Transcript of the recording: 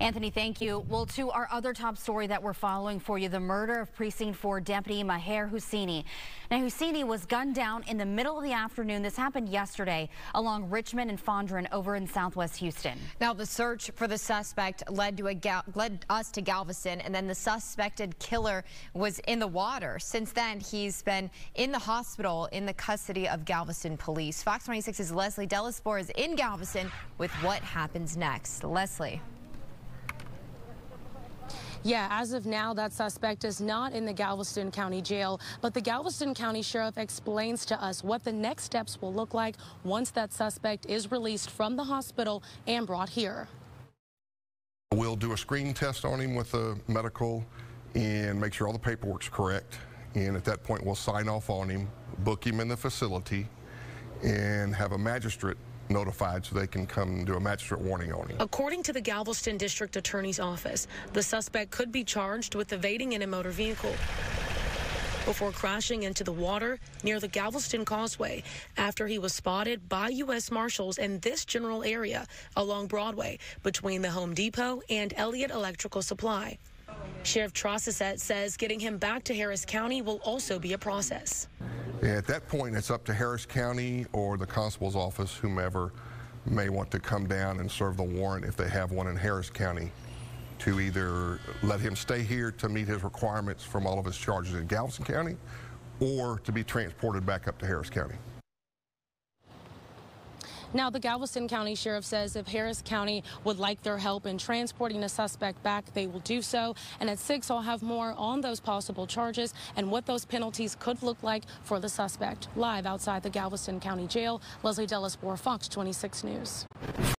Anthony, thank you. Well, to our other top story that we're following for you, the murder of Precinct 4 Deputy Maher Husseini. Now, Husseini was gunned down in the middle of the afternoon. This happened yesterday along Richmond and Fondren over in southwest Houston. Now, the search for the suspect led to a led us to Galveston, and then the suspected killer was in the water. Since then, he's been in the hospital in the custody of Galveston police. Fox 26's Leslie DelasBour is in Galveston with what happens next. Leslie. Yeah, as of now, that suspect is not in the Galveston County Jail, but the Galveston County Sheriff explains to us what the next steps will look like once that suspect is released from the hospital and brought here. We'll do a screen test on him with a medical and make sure all the paperwork's correct. And at that point, we'll sign off on him, book him in the facility, and have a magistrate notified so they can come do a magistrate warning on him. According to the Galveston District Attorney's Office, the suspect could be charged with evading in a motor vehicle before crashing into the water near the Galveston Causeway after he was spotted by U.S. Marshals in this general area along Broadway between the Home Depot and Elliott Electrical Supply. Sheriff Trochesset says getting him back to Harris County will also be a process. At that point, it's up to Harris County or the constable's office, whomever may want to come down and serve the warrant if they have one in Harris County to either let him stay here to meet his requirements from all of his charges in Galveston County or to be transported back up to Harris County. Now, the Galveston County Sheriff says if Harris County would like their help in transporting a suspect back, they will do so. And at 6, I'll have more on those possible charges and what those penalties could look like for the suspect. Live outside the Galveston County Jail, Leslie DelasBour, Fox 26 News.